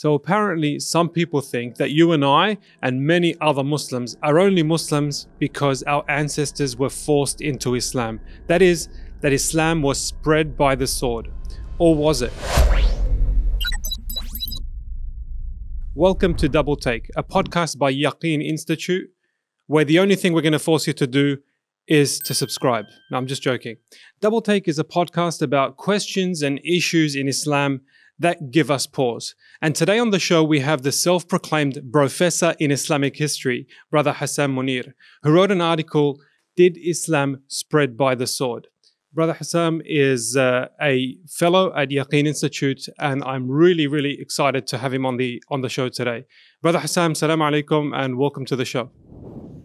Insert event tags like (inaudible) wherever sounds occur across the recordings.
So apparently, some people think that you and I and many other Muslims are only Muslims because our ancestors were forced into Islam. That is, that Islam was spread by the sword. Or was it? Welcome to Double Take, a podcast by Yaqeen Institute, where the only thing we're going to force you to do is to subscribe. No, I'm just joking. Double Take is a podcast about questions and issues in Islam that give us pause. And today on the show, we have the self proclaimed professor in Islamic history, Brother Hassam Munir, who wrote an article, Did Islam Spread by the Sword? Brother Hassam is uh, a fellow at Yaqeen Institute, and I'm really, really excited to have him on the on the show today. Brother Hassam, salam alaikum, and welcome to the show.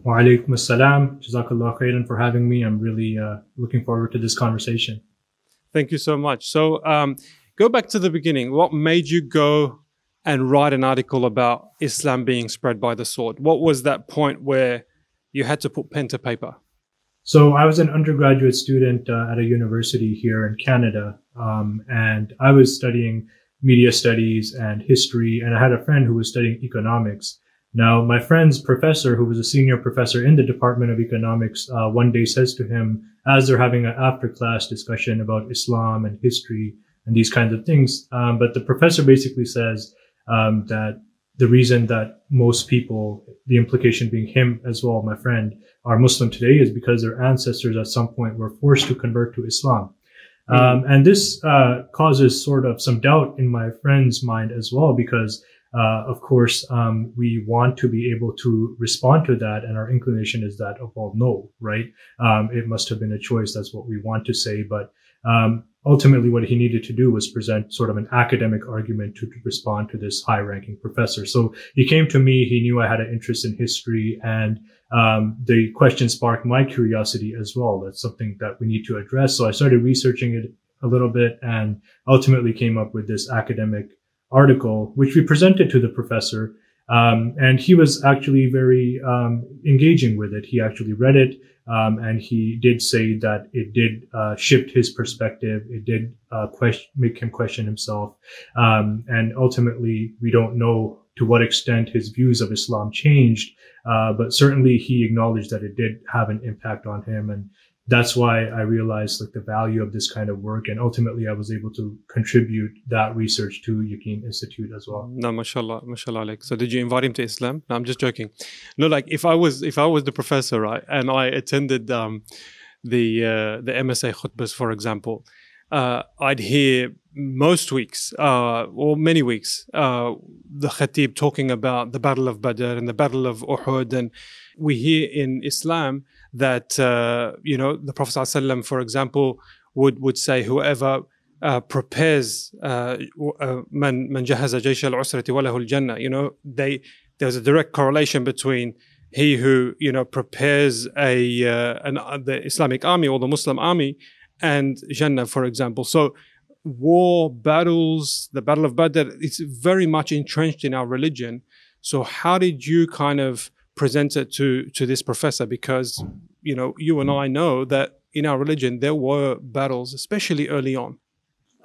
Wa alaikum assalam. Jazakallah khairan for having me. I'm really uh, looking forward to this conversation. Thank you so much. So, um, Go back to the beginning. What made you go and write an article about Islam being spread by the sword? What was that point where you had to put pen to paper? So I was an undergraduate student uh, at a university here in Canada, um, and I was studying media studies and history, and I had a friend who was studying economics. Now, my friend's professor, who was a senior professor in the Department of Economics, uh, one day says to him, as they're having an after class discussion about Islam and history, and these kinds of things. Um, but the professor basically says um, that the reason that most people, the implication being him as well, my friend, are Muslim today is because their ancestors at some point were forced to convert to Islam. Mm-hmm. Um, and this uh, causes sort of some doubt in my friend's mind as well, because uh, of course, um, we want to be able to respond to that, and our inclination is that, of all no, right? Um, it must have been a choice. That's what we want to say, but um, ultimately what he needed to do was present sort of an academic argument to, to, respond to this high ranking professor. So he came to me. He knew I had an interest in history and um, the question sparked my curiosity as well. That's something that we need to address. So I started researching it a little bit and ultimately came up with this academic article, which we presented to the professor. Um, and he was actually very um, engaging with it. He actually read it. Um, and he did say that it did uh, shift his perspective. It did uh, question, make him question himself. Um, and ultimately, we don't know to what extent his views of Islam changed, uh, but certainly he acknowledged that it did have an impact on him. And that's why I realized like the value of this kind of work. And ultimately I was able to contribute that research to Yaqeen Institute as well. No, mashallah, mashallah. Like, so did you invite him to Islam? No, I'm just joking. No, like if I was, if I was the professor, right, and I attended um, the, uh, the MSA khutbas, for example, uh, I'd hear most weeks, uh, or many weeks, uh, the khatib talking about the Battle of Badr and the Battle of Uhud. And we hear in Islam that uh, you know the Prophet ﷺ, for example, would would say whoever uh, prepares uh, uh, man man jahaza jaysh al-usrati walahu al-jannah. You know, they there's a direct correlation between he who you know prepares a an, the Islamic army or the Muslim army and Jannah, for example. So war battles, the Battle of Badr, it's very much entrenched in our religion. So how did you kind of present it to to this professor because you know you and I know that in our religion there were battles, especially early on.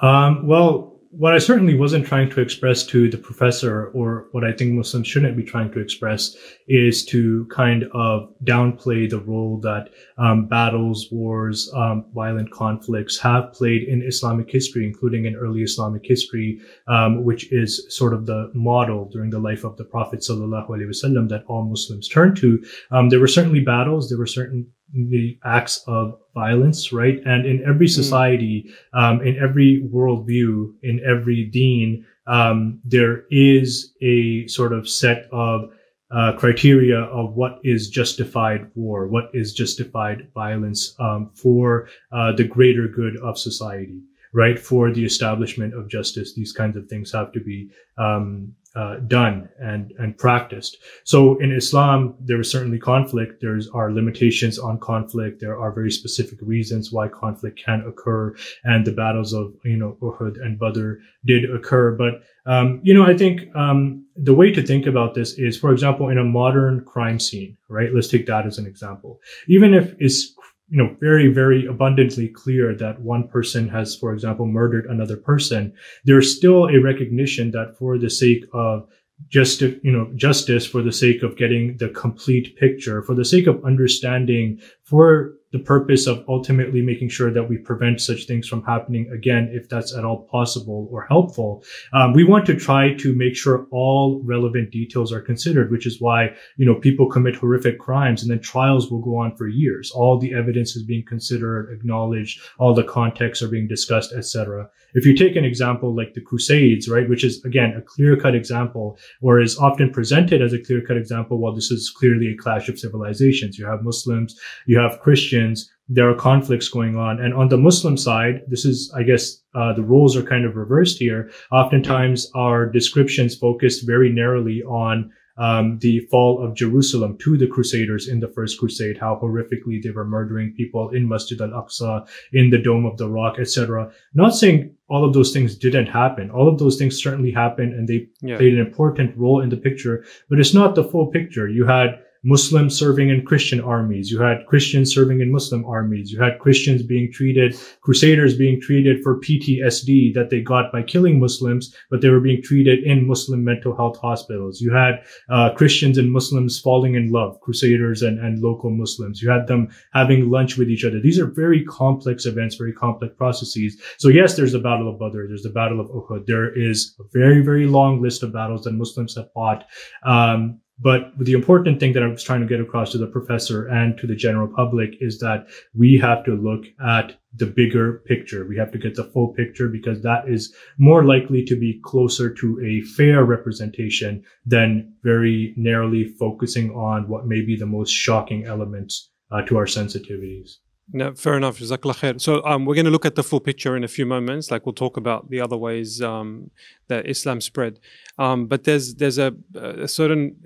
Um, well, what I certainly wasn't trying to express to the professor, or what I think Muslims shouldn't be trying to express, is to kind of downplay the role that um, battles, wars, um, violent conflicts have played in Islamic history, including in early Islamic history, um, which is sort of the model during the life of the Prophet sallallahu alaihi wasallam that all Muslims turn to. Um, there were certainly battles, there were certain the acts of violence, right? And in every hmm. society, mm. um, in every worldview, in every deen, um, there is a sort of set of uh, criteria of what is justified war, what is justified violence um, for uh, the greater good of society, right? For the establishment of justice, these kinds of things have to be um, uh, done and and practiced. So in Islam, there is certainly conflict. There's are limitations on conflict. There are very specific reasons why conflict can occur, and the battles of you know Uhud and Badr did occur. But um, you know, I think um, the way to think about this is, for example, in a modern crime scene, right? Let's take that as an example. Even if it's you know, very, very abundantly clear that one person has, for example, murdered another person, there's still a recognition that for the sake of just you know, justice for the sake of getting the complete picture, for the sake of understanding, for the purpose of ultimately making sure that we prevent such things from happening again, if that's at all possible or helpful. Um, we want to try to make sure all relevant details are considered, which is why, you know, people commit horrific crimes and then trials will go on for years. All the evidence is being considered, acknowledged, all the contexts are being discussed, etc. If you take an example like the Crusades, right, which is again a clear cut example or is often presented as a clear cut example, well, this is clearly a clash of civilizations. You have Muslims, you have Christians, there are conflicts going on. And on the Muslim side, this is, I guess, uh, the roles are kind of reversed here. Oftentimes our descriptions focus very narrowly on um, the fall of Jerusalem to the Crusaders in the First Crusade, how horrifically they were murdering people in Masjid al-Aqsa, in the Dome of the Rock, etc. Not saying all of those things didn't happen. All of those things certainly happened and they yeah. played an important role in the picture, but it's not the full picture. You had Muslims serving in Christian armies. You had Christians serving in Muslim armies. You had Christians being treated, Crusaders being treated for PTSD that they got by killing Muslims, but they were being treated in Muslim mental health hospitals. You had uh, Christians and Muslims falling in love, Crusaders and, and local Muslims. You had them having lunch with each other. These are very complex events, very complex processes. So yes, there's the Battle of Badr. There's the Battle of Uhud. There is a very, very long list of battles that Muslims have fought. Um, but the important thing that I was trying to get across to the professor and to the general public is that we have to look at the bigger picture. We have to get the full picture because that is more likely to be closer to a fair representation than very narrowly focusing on what may be the most shocking elements uh, to our sensitivities. No, fair enough. So um, we're going to look at the full picture in a few moments. Like we'll talk about the other ways um, that Islam spread. Um, but there's there's a, a certain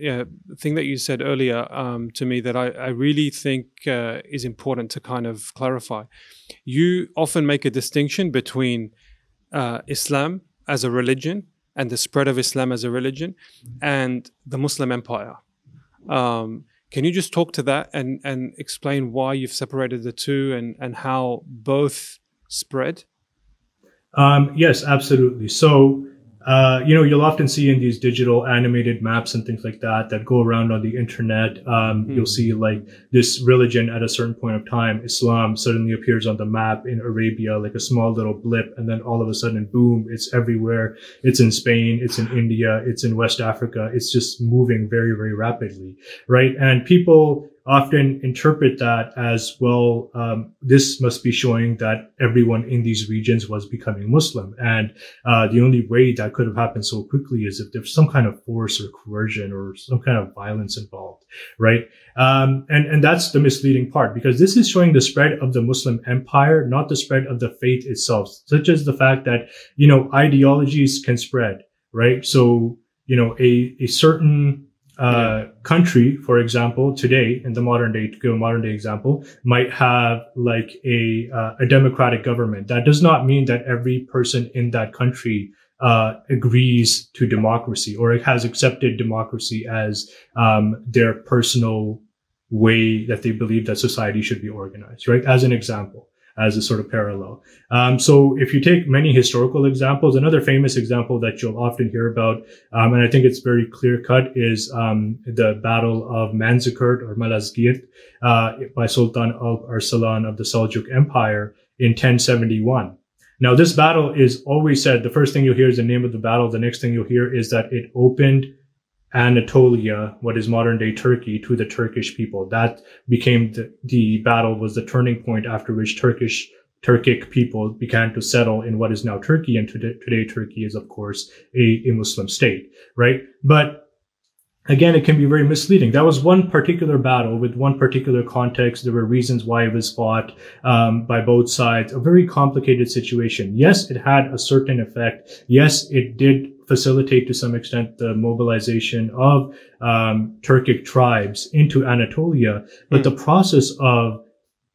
thing that you said earlier um, to me that I, I really think uh, is important to kind of clarify. You often make a distinction between uh, Islam as a religion and the spread of Islam as a religion and the Muslim empire. Um, can you just talk to that and, and explain why you've separated the two and, and how both spread? Um, yes, absolutely. So uh, you know, you'll often see in these digital animated maps and things like that that go around on the internet. Um, mm. You'll see like this religion at a certain point of time, Islam suddenly appears on the map in Arabia, like a small little blip. And then all of a sudden, boom, it's everywhere. It's in Spain. It's in India. It's in West Africa. It's just moving very, very rapidly. Right. And people, often interpret that as well. Um, this must be showing that everyone in these regions was becoming Muslim, and uh, the only way that could have happened so quickly is if there's some kind of force or coercion or some kind of violence involved, right? Um, and and that's the misleading part because this is showing the spread of the Muslim empire, not the spread of the faith itself, such as the fact that you know ideologies can spread, right? So you know a a certain uh, country, for example, today in the modern day, to give a modern day example, might have like a uh, a democratic government. That does not mean that every person in that country uh, agrees to democracy or it has accepted democracy as um, their personal way that they believe that society should be organized. Right, as an example as a sort of parallel. Um, so if you take many historical examples, another famous example that you'll often hear about, um, and I think it's very clear cut, is um, the Battle of Manzikert or Malazgirt uh, by Sultan Alp Arslan of the Seljuk Empire in 1071. Now, this battle is always said, the first thing you'll hear is the name of the battle. The next thing you'll hear is that it opened Anatolia, what is modern day Turkey, to the Turkish people. That became the, the battle was the turning point after which Turkish Turkic people began to settle in what is now Turkey. And today, today Turkey is, of course, a, a Muslim state, right? But again, it can be very misleading. That was one particular battle with one particular context. There were reasons why it was fought um, by both sides. A very complicated situation. Yes, it had a certain effect. Yes, it did facilitate to some extent the mobilization of um, Turkic tribes into Anatolia, but mm. the process of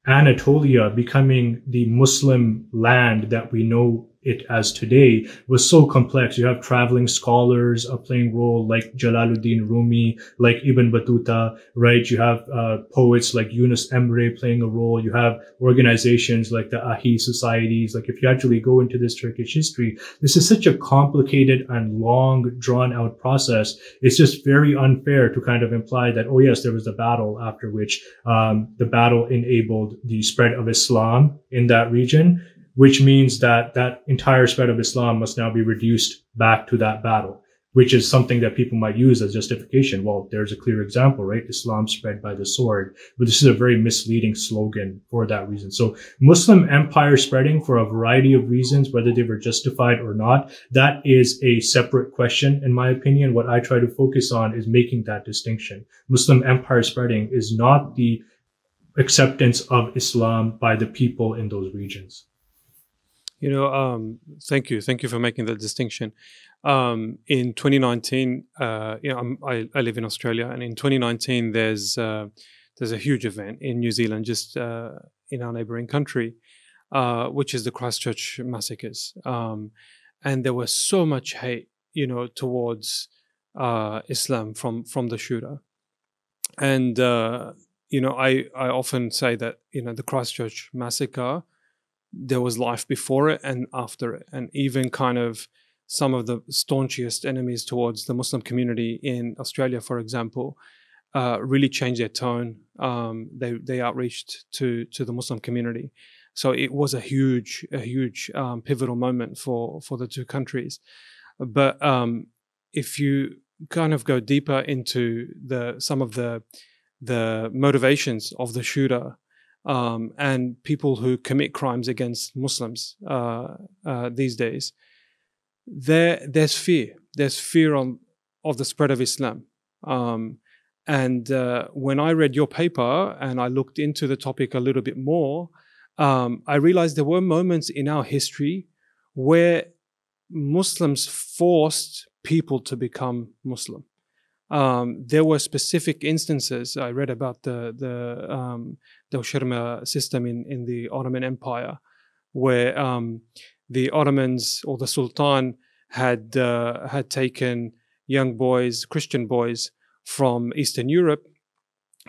Anatolia becoming the Muslim land that we know it as today was so complex. You have traveling scholars playing role like Jalaluddin Rumi, like Ibn Battuta, right? You have uh, poets like Yunus Emre playing a role. You have organizations like the Ahi societies. Like if you actually go into this Turkish history, this is such a complicated and long drawn out process. It's just very unfair to kind of imply that, oh yes, there was a battle after which um, the battle enabled the spread of Islam in that region which means that that entire spread of Islam must now be reduced back to that battle, which is something that people might use as justification. Well, there's a clear example, right? Islam spread by the sword, but this is a very misleading slogan for that reason. So Muslim empire spreading for a variety of reasons, whether they were justified or not, that is a separate question. In my opinion, what I try to focus on is making that distinction. Muslim empire spreading is not the acceptance of Islam by the people in those regions. You know, um, thank you, thank you for making that distinction. Um, in 2019, uh, you know, I, I, live in Australia, and in 2019, there's uh, there's a huge event in New Zealand, just uh, in our neighbouring country, uh, which is the Christchurch massacres, um, and there was so much hate, you know, towards uh, Islam from from the shooter, and uh, you know, I I often say that you know the Christchurch massacre there was life before it and after it, and even kind of some of the staunchest enemies towards the Muslim community in Australia, for example, uh, really changed their tone. Um, they they outreached to to the Muslim community, so it was a huge a huge um, pivotal moment for for the two countries. But um, if you kind of go deeper into the some of the the motivations of the shooter um, and people who commit crimes against Muslims uh, uh, these days, there there's fear. There's fear on of the spread of Islam. Um, and uh, when I read your paper and I looked into the topic a little bit more, um, I realized there were moments in our history where Muslims forced people to become Muslim. Um, there were specific instances I read about the the um, system in in the Ottoman Empire, where um, the Ottomans or the Sultan had uh, had taken young boys, Christian boys from Eastern Europe,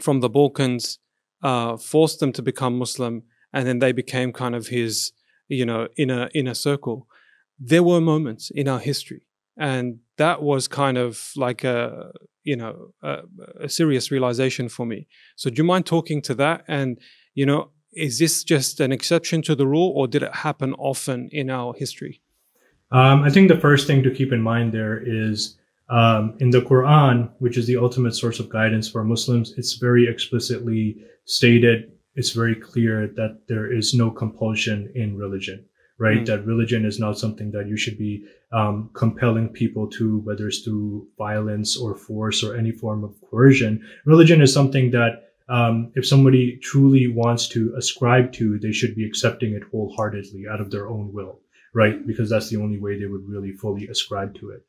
from the Balkans, uh, forced them to become Muslim, and then they became kind of his, you know, inner inner circle. There were moments in our history and that was kind of like a you know a, a, serious realization for me. So do you mind talking to that? And you know is this just an exception to the rule or did it happen often in our history? Um, i think the first thing to keep in mind there is um, in the quran which is the ultimate source of guidance for muslims it's very explicitly stated it's very clear that there is no compulsion in religion right? Mm. That religion is not something that you should be um, compelling people to, whether it's through violence or force or any form of coercion. Religion is something that um, if somebody truly wants to ascribe to, they should be accepting it wholeheartedly out of their own will, right? Because that's the only way they would really fully ascribe to it.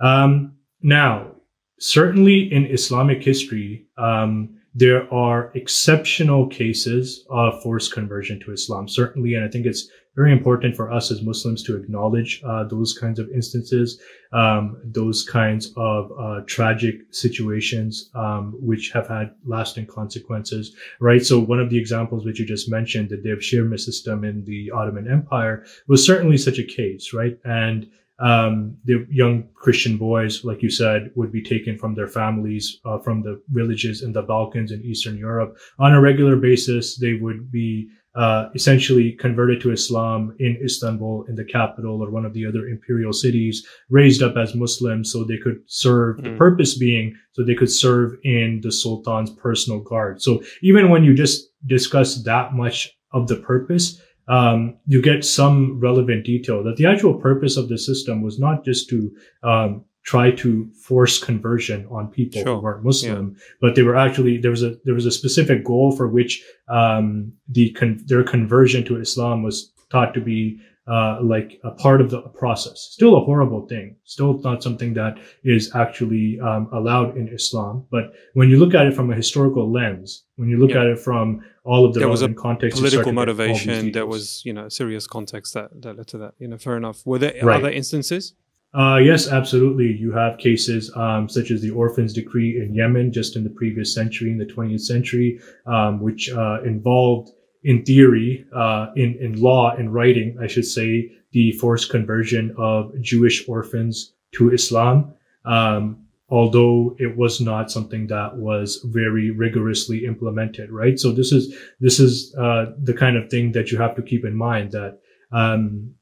Um, now, certainly in Islamic history, um, there are exceptional cases of forced conversion to Islam, certainly. And I think it's very important for us as Muslims to acknowledge uh, those kinds of instances, um, those kinds of uh, tragic situations, um, which have had lasting consequences, right? So one of the examples which you just mentioned, the Devshirme system in the Ottoman Empire, was certainly such a case, right? And um, the young Christian boys, like you said, would be taken from their families, uh, from the villages in the Balkans and Eastern Europe on a regular basis. They would be uh, essentially converted to Islam in Istanbul, in the capital or one of the other imperial cities, raised up as Muslims so they could serve, mm. the purpose being so they could serve in the Sultan's personal guard. So even when you just discuss that much of the purpose, um, you get some relevant detail that the actual purpose of the system was not just to um, try to force conversion on people sure. who weren't Muslim, yeah. but they were actually there was a there was a specific goal for which um, the con- their conversion to Islam was thought to be uh, like a part of the process. Still a horrible thing. Still not something that is actually um, allowed in Islam. But when you look at it from a historical lens, when you look yeah. at it from all of the there was a context, political motivation, there was you know serious context that, that led to that. You know, fair enough. Were there right. other instances? Uh, yes, absolutely. You have cases um, such as the Orphans Decree in Yemen just in the previous century, in the 20th century, um, which uh, involved in theory, uh, in, in law, in writing, I should say, the forced conversion of Jewish orphans to Islam. Um, although it was not something that was very rigorously implemented, right? So this is, this is, uh, the kind of thing that you have to keep in mind that, um,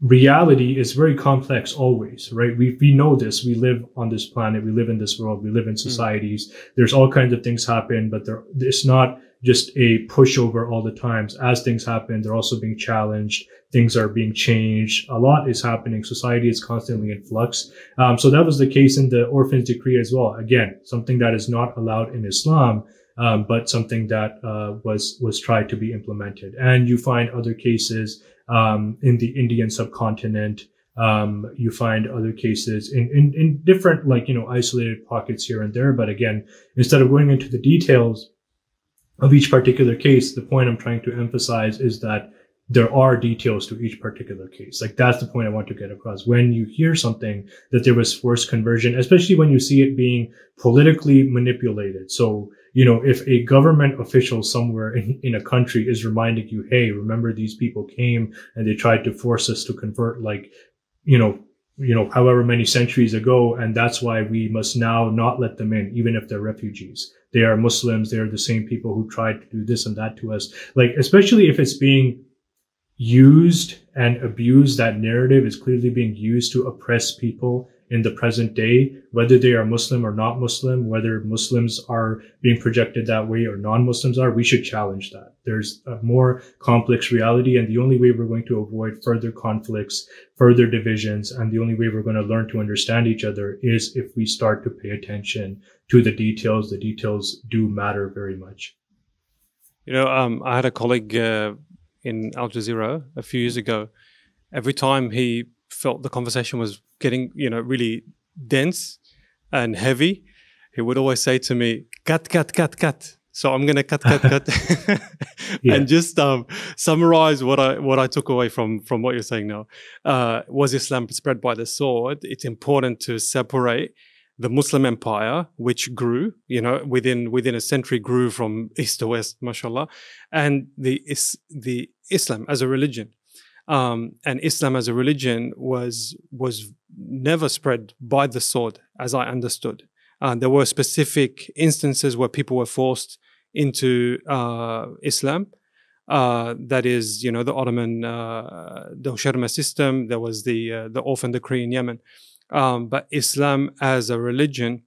reality is very complex always, right? We, we know this. We live on this planet. We live in this world. We live in hmm. societies. Mm. There's all kinds of things happen, but there, it's not just a pushover all the times. As things happen, they're also being challenged. Things are being changed. A lot is happening. Society is constantly in flux. Um, so that was the case in the orphans decree as well. Again, something that is not allowed in Islam. Um, but something that uh, was was tried to be implemented, and you find other cases um, in the Indian subcontinent. Um, you find other cases in, in, in different, like, you know, isolated pockets here and there. But again, instead of going into the details of each particular case, the point I'm trying to emphasize is that there are details to each particular case. Like that's the point I want to get across. When you hear something that there was forced conversion, especially when you see it being politically manipulated. So you know, if a government official somewhere in, in a country is reminding you, hey, remember these people came and they tried to force us to convert like, you know, you know, however many centuries ago. And that's why we must now not let them in, even if they're refugees. They are Muslims. They're the same people who tried to do this and that to us. Like, especially if it's being used and abused, that narrative is clearly being used to oppress people in the present day, whether they are Muslim or not Muslim, whether Muslims are being projected that way or non-Muslims are, we should challenge that. There's a more complex reality. And the only way we're going to avoid further conflicts, further divisions, and the only way we're going to learn to understand each other is if we start to pay attention to the details. The details do matter very much. You know, um, I had a colleague uh, in Al Jazeera a few years ago. Every time he felt the conversation was getting, you know, really dense and heavy, he would always say to me, cut, cut, cut, cut. So I'm going to cut, cut, cut, (laughs) yeah. and just um, summarize what I what I took away from from what you're saying now. Uh, was Islam spread by the sword? It's important to separate the Muslim empire, which grew, you know, within within a century, grew from east to west, mashallah, and the is the Islam as a religion um, and Islam as a religion was was never spread by the sword, as I understood. Uh, there were specific instances where people were forced into uh, Islam. Uh, that is, you know, the Ottoman, uh, Devshirme system. There was the uh, the orphan decree in Yemen. Um, but Islam as a religion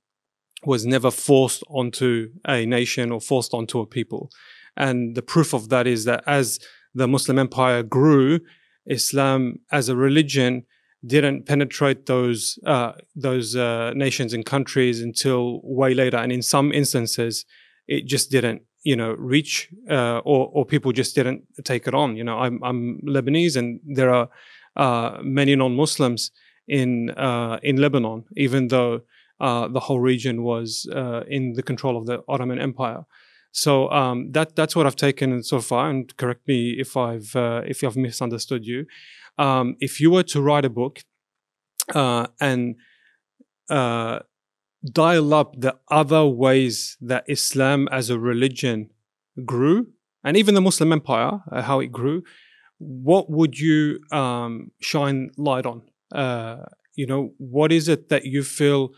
was never forced onto a nation or forced onto a people. And the proof of that is that as the Muslim empire grew, Islam as a religion didn't penetrate those uh, those uh, nations and countries until way later, and in some instances, it just didn't, you know, reach uh, or or people just didn't take it on. You know, I'm I'm Lebanese, and there are uh, many non-Muslims in uh, in Lebanon, even though uh, the whole region was in the control of the Ottoman Empire. So um, that that's what I've taken so far. And correct me if I've uh, if I've misunderstood you. Um, if you were to write a book uh, and uh, dial up the other ways that Islam as a religion grew, and even the Muslim Empire, uh, how it grew, what would you um, shine light on? Uh, you know, what is it that you feel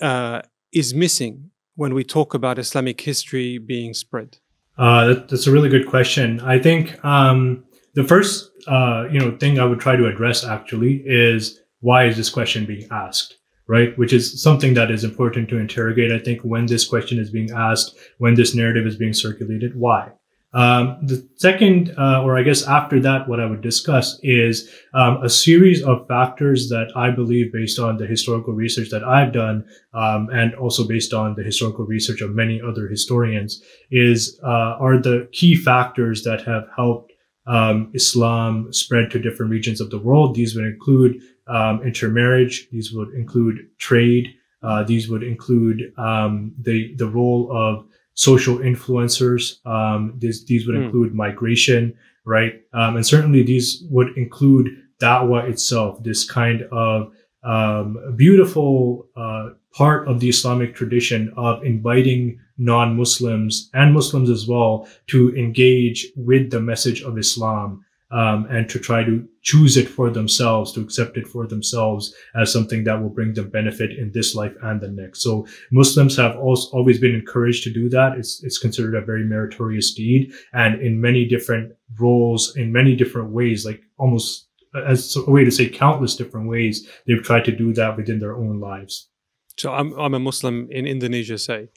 uh, is missing when we talk about Islamic history being spread? Uh, that, that's a really good question. I think um, the first uh, you know thing I would try to address actually is why is this question being asked, right? Which is something that is important to interrogate. I think when this question is being asked, when this narrative is being circulated, why? Um, the second, uh, or I guess after that, what I would discuss is um, a series of factors that I believe, based on the historical research that I've done, um, and also based on the historical research of many other historians, is uh, are the key factors that have helped um, Islam spread to different regions of the world. These would include um, intermarriage. These would include trade. Uh, these would include um, the the role of social influencers. Um, this, these would mm. include migration, right? Um, and certainly these would include da'wah itself, this kind of um, beautiful uh, part of the Islamic tradition of inviting non-Muslims and Muslims as well to engage with the message of Islam um, and to try to choose it for themselves, to accept it for themselves as something that will bring them benefit in this life and the next. So Muslims have also always been encouraged to do that. It's, it's considered a very meritorious deed and in many different roles, in many different ways, like almost as a way to say countless different ways, they've tried to do that within their own lives. So I'm, I'm a Muslim in Indonesia, say,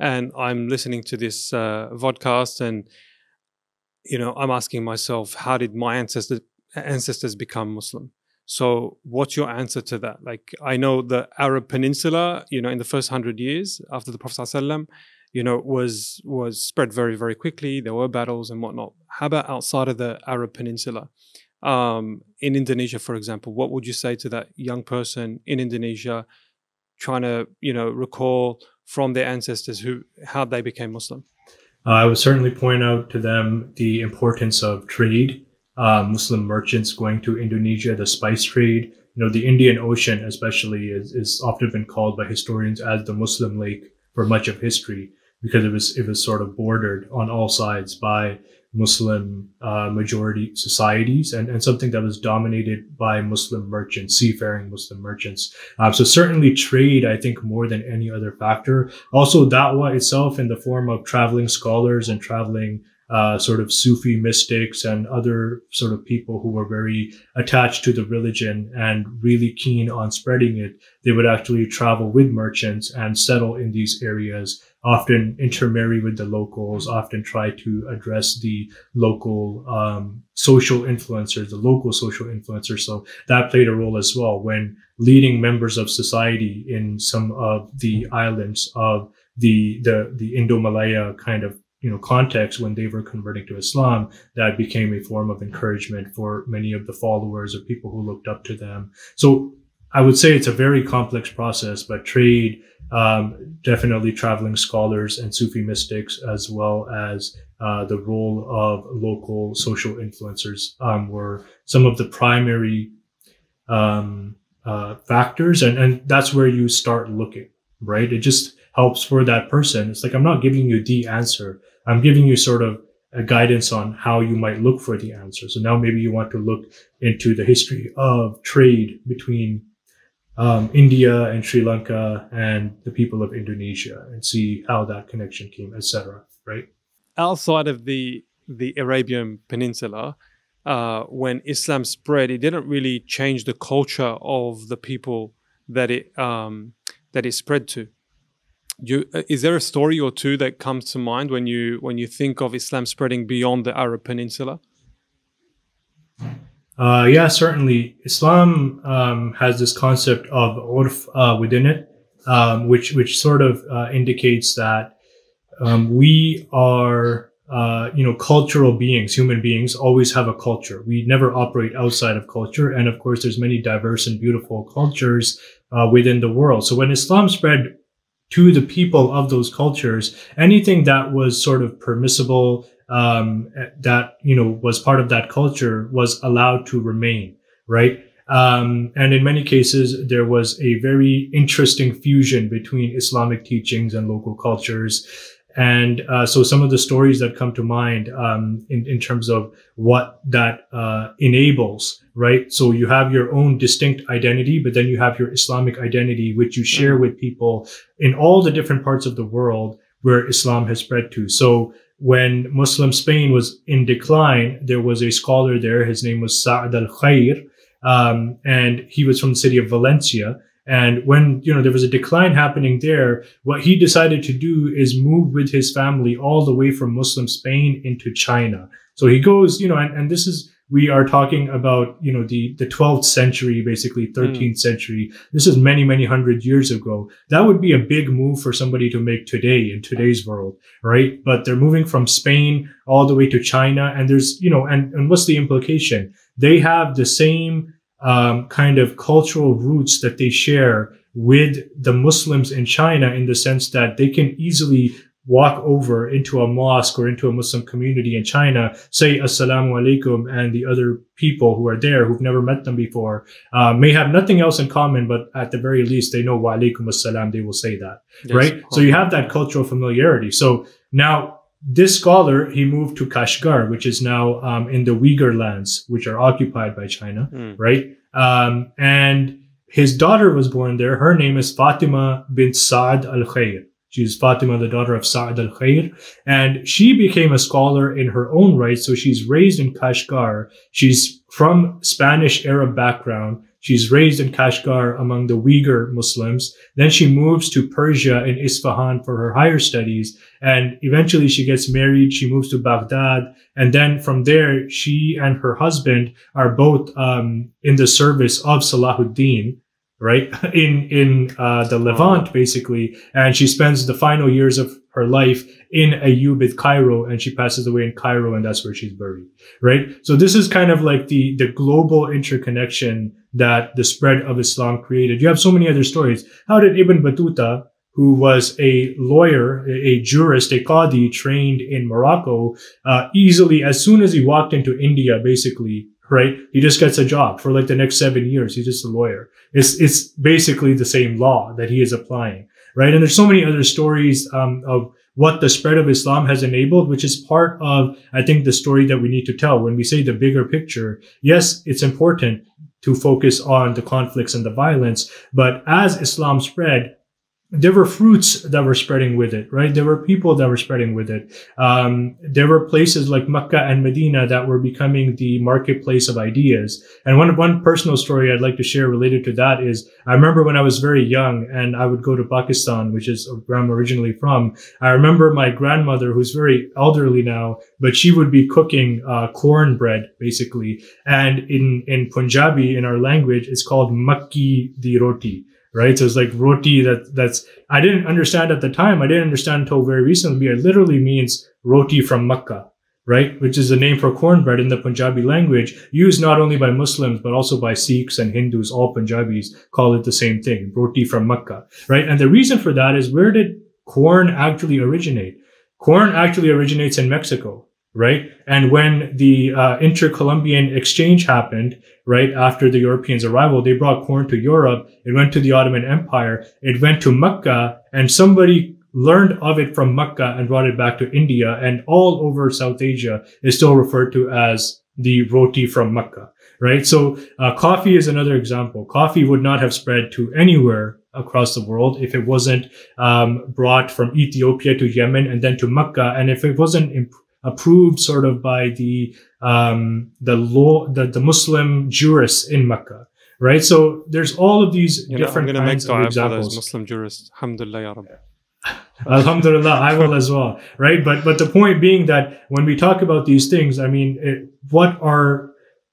and I'm listening to this uh, vodcast and you know, I'm asking myself, how did my ancestors ancestors become Muslim? So, what's your answer to that? Like, I know the Arab Peninsula, you know, in the first hundred years after the Prophet ﷺ, you know, was was spread very, very quickly. There were battles and whatnot. How about outside of the Arab Peninsula? Um, in Indonesia, for example, what would you say to that young person in Indonesia trying to, you know, recall from their ancestors who how they became Muslim? Uh, I would certainly point out to them the importance of trade, uh, Muslim merchants going to Indonesia, the spice trade. You know, the Indian Ocean, especially, is, is often been called by historians as the Muslim lake for much of history because it was it was sort of bordered on all sides by Muslim uh, majority societies and, and something that was dominated by Muslim merchants, seafaring Muslim merchants. Uh, so certainly trade, I think, more than any other factor. Also, da'wah itself in the form of traveling scholars and traveling uh, sort of Sufi mystics and other sort of people who were very attached to the religion and really keen on spreading it. They would actually travel with merchants and settle in these areas often intermarry with the locals, often try to address the local um, social influencers, the local social influencers. So that played a role as well when leading members of society in some of the islands of the the the Indo-Malaya kind of you know context when they were converting to Islam, that became a form of encouragement for many of the followers or people who looked up to them. So I would say it's a very complex process, but trade um, definitely traveling scholars and Sufi mystics, as well as uh, the role of local social influencers, um, were some of the primary um, uh, factors, and and that's where you start looking, right? It just helps for that person. It's like I'm not giving you the answer. I'm giving you sort of a guidance on how you might look for the answer. So now maybe you want to look into the history of trade between um, India and Sri Lanka and the people of Indonesia and see how that connection came, etc. Right? Outside of the the Arabian Peninsula, uh, when Islam spread, it didn't really change the culture of the people that it um, that it spread to. You, uh, is there a story or two that comes to mind when you when you think of Islam spreading beyond the Arab Peninsula? Uh, yeah, certainly. Islam um, has this concept of urf uh, within it, um, which which sort of uh, indicates that um, we are, uh, you know, cultural beings. Human beings always have a culture. We never operate outside of culture, and of course, there's many diverse and beautiful cultures uh, within the world. So when Islam spread to the people of those cultures, anything that was sort of permissible um, that you know was part of that culture was allowed to remain, right? Um, and in many cases, there was a very interesting fusion between Islamic teachings and local cultures. And uh, so some of the stories that come to mind um, in, in terms of what that uh, enables, right? So you have your own distinct identity, but then you have your Islamic identity, which you share with people in all the different parts of the world where Islam has spread to. So when Muslim Spain was in decline, there was a scholar there. His name was Sa'd al-Khair. Um, and he was from the city of Valencia. And when, you know, there was a decline happening there, what he decided to do is move with his family all the way from Muslim Spain into China. So he goes, you know, and, and this is we are talking about, you know, the, the 12th century, basically 13th mm. century. This is many, many hundred years ago. That would be a big move for somebody to make today in today's world, right? But they're moving from Spain all the way to China. And there's, you know, and, and what's the implication? They have the same, um, kind of cultural roots that they share with the Muslims in China in the sense that they can easily walk over into a mosque or into a Muslim community in China, say assalamu alaikum, and the other people who are there who've never met them before uh, may have nothing else in common, but at the very least they know wa alaikum assalam, they will say that, yes. right? So you have that cultural familiarity. So now this scholar, he moved to Kashgar, which is now um, in the Uyghur lands, which are occupied by China, mm. right? Um, and his daughter was born there. Her name is Fatima bint Sa'd al-Khair. She's Fatima, the daughter of Sa'd al-Khair. And she became a scholar in her own right. So she's raised in Kashgar. She's from Spanish Arab background. She's raised in Kashgar among the Uyghur Muslims. Then she moves to Persia in Isfahan for her higher studies. And eventually she gets married. She moves to Baghdad. And then from there, she and her husband are both um, in the service of Salahuddin right (laughs) in in uh, the Levant basically and she spends the final years of her life in a Ayyubid Cairo and she passes away in Cairo and that's where she's buried right? So this is kind of like the the global interconnection that the spread of Islam created. You have so many other stories. How did Ibn Battuta who was a lawyer, a jurist, a qadi trained in Morocco, uh, easily, as soon as he walked into India, basically, right? He just gets a job for like the next seven years. He's just a lawyer. It's, it's basically the same law that he is applying, right? And there's so many other stories, um, of what the spread of Islam has enabled, which is part of, I think, the story that we need to tell. When we say the bigger picture, yes, it's important to focus on the conflicts and the violence, but as Islam spread, there were fruits that were spreading with it, right? There were people that were spreading with it. Um, there were places like Mecca and Medina that were becoming the marketplace of ideas. And one, one personal story I'd like to share related to that is I remember when I was very young and I would go to Pakistan, which is where I'm originally from. I remember my grandmother, who's very elderly now, but she would be cooking, uh, cornbread, basically. And in, in Punjabi, in our language, it's called makki di roti right? So it's like roti that that's I didn't understand at the time. I didn't understand until very recently. It literally means roti from Makkah, right? Which is the name for cornbread in the Punjabi language, used not only by Muslims but also by Sikhs and Hindus. All Punjabis call it the same thing, roti from Makkah, right? And the reason for that is where did corn actually originate? Corn actually originates in Mexico, right? And when the uh, inter-Columbian exchange happened, right after the Europeans' arrival, they brought corn to Europe. It went to the Ottoman Empire. It went to Mecca, and somebody learned of it from Mecca and brought it back to India. And all over South Asia is still referred to as the roti from Mecca, right? So uh, coffee is another example. Coffee would not have spread to anywhere across the world if it wasn't um, brought from Ethiopia to Yemen and then to Mecca, and if it wasn't imp- approved sort of by the um, the law the, the Muslim jurists in Mecca. Right, so there's all of these you different know, I'm kinds make of examples. Muslim jurists, Alhamdulillah, ya (laughs) Alhamdulillah, I will as well. Right, but but the point being that when we talk about these things, I mean, it, what are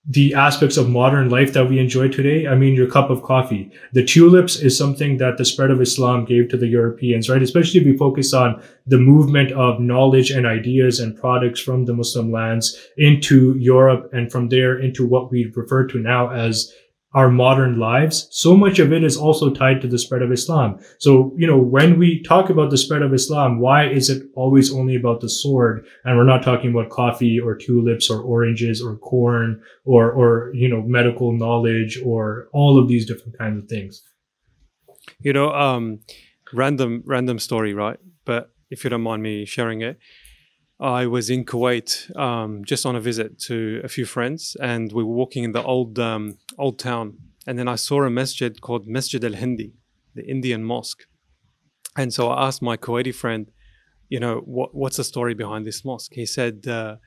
the aspects of modern life that we enjoy today. I mean, your cup of coffee. The tulips is something that the spread of Islam gave to the Europeans, right? Especially if we focus on the movement of knowledge and ideas and products from the Muslim lands into Europe and from there into what we refer to now as our modern lives, so much of it is also tied to the spread of Islam. So, you know, when we talk about the spread of Islam, why is it always only about the sword? And we're not talking about coffee or tulips or oranges or corn or, or, you know, medical knowledge or all of these different kinds of things. You know, um, random, random story, right? But if you don't mind me sharing it, I was in Kuwait um, just on a visit to a few friends, and we were walking in the old um, old town. And then I saw a masjid called Masjid al Hindi, the Indian mosque. And so I asked my Kuwaiti friend, you know, what, what's the story behind this mosque? He said, uh,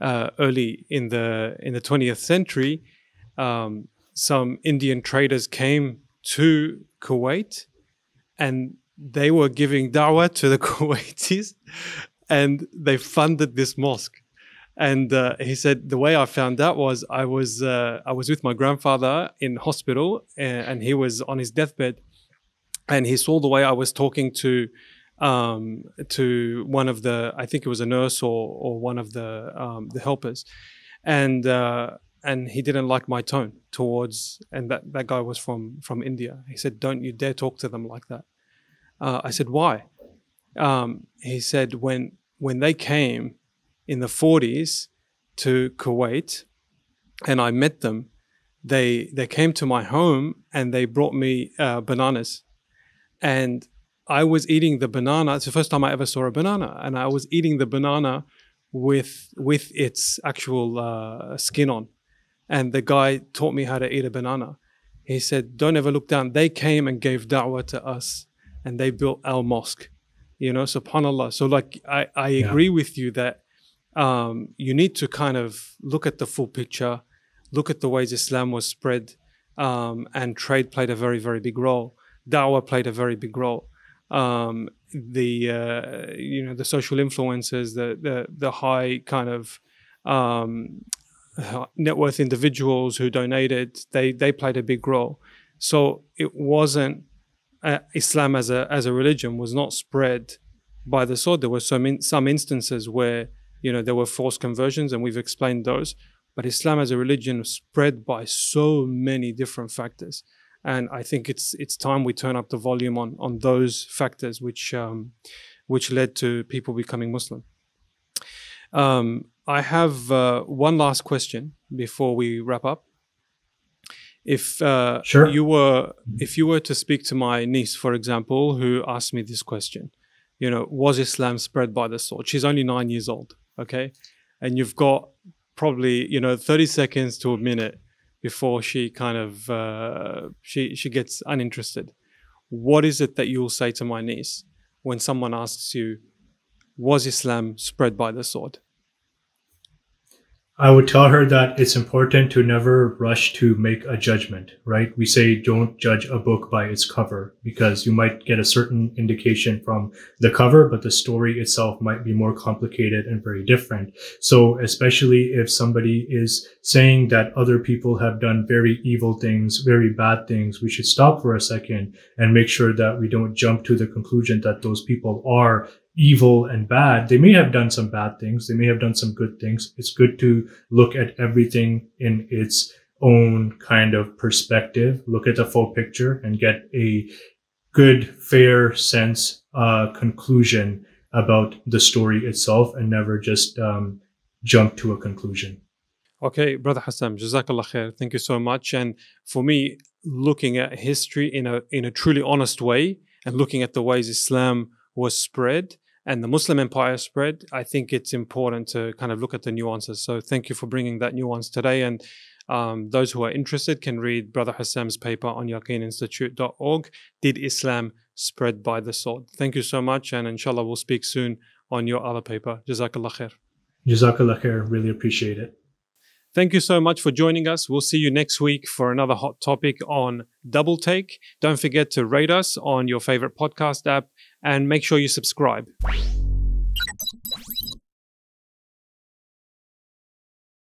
uh, early in the in the 20th century, um, some Indian traders came to Kuwait, and they were giving dawah to the (laughs) Kuwaitis and they funded this mosque. and uh, he said the way I found out was I was uh, I was with my grandfather in hospital, and, and, he was on his deathbed, and he saw the way I was talking to um, to one of the I think it was a nurse or or one of the um, the helpers, and uh, and he didn't like my tone towards and that that guy was from from India. He said, "Don't you dare talk to them like that." Uh, I said, "Why?" Um, he said, "When when they came." in the 40s to Kuwait and I met them, they they came to my home and they brought me uh, bananas, and I was eating the banana. It's the first time I ever saw a banana, and I was eating the banana with with its actual uh, skin on. And the guy taught me how to eat a banana. He said, "Don't ever look down." They came and gave da'wah to us, and they built our mosque. You know, subhanallah. So, like, I I agree yeah. with you that um, you need to kind of look at the full picture, look at the ways Islam was spread, um, and trade played a very, very big role. Dawah played a very big role. Um, the uh, you know the social influences, the the, the high kind of um, net worth individuals who donated, they they played a big role. So it wasn't uh, Islam as a as a religion was not spread by the sword. There were some in, some instances where you know, there were forced conversions, and we've explained those. But Islam as a religion was spread by so many different factors, and I think it's it's time we turn up the volume on on those factors which um, which led to people becoming Muslim. Um, I have uh, one last question before we wrap up. If uh, sure. you were if you were to speak to my niece, for example, who asked me this question, you know, was Islam spread by the sword? She's only nine years old okay and you've got probably you know 30 seconds to a minute before she kind of uh, she she gets uninterested what is it that you'll say to my niece when someone asks you was islam spread by the sword I would tell her that it's important to never rush to make a judgment, right? We say don't judge a book by its cover because you might get a certain indication from the cover, but the story itself might be more complicated and very different. So especially if somebody is saying that other people have done very evil things, very bad things, we should stop for a second and make sure that we don't jump to the conclusion that those people are evil and bad. They may have done some bad things. They may have done some good things. It's good to look at everything in its own kind of perspective, look at the full picture and get a good, fair sense, uh, conclusion about the story itself and never just um, jump to a conclusion. Okay, Brother Hassam, Jazakallah khair. Thank you so much. And for me, looking at history in a in a truly honest way and looking at the ways Islam was spread and the Muslim empire spread, I think it's important to kind of look at the nuances. So thank you for bringing that nuance today. And um, those who are interested can read Brother Hassam's paper on yaqeeninstitute.org. Did Islam spread by the sword? Thank you so much. And inshallah, we'll speak soon on your other paper. Jazakallah khair. Jazakallah khair. Really appreciate it. Thank you so much for joining us. We'll see you next week for another hot topic on Double Take. Don't forget to rate us on your favorite podcast app and make sure you subscribe.